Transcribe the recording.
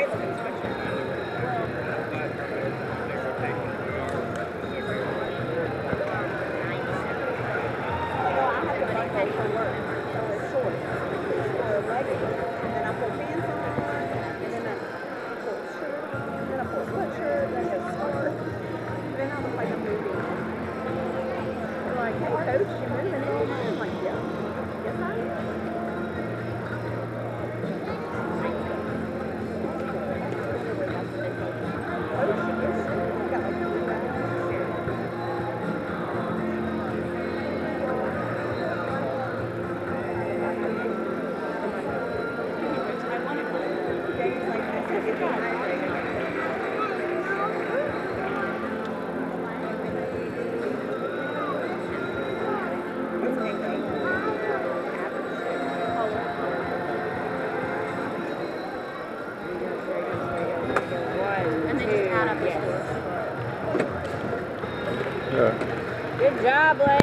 Very limited. Yes. Yeah. Good job, Lane.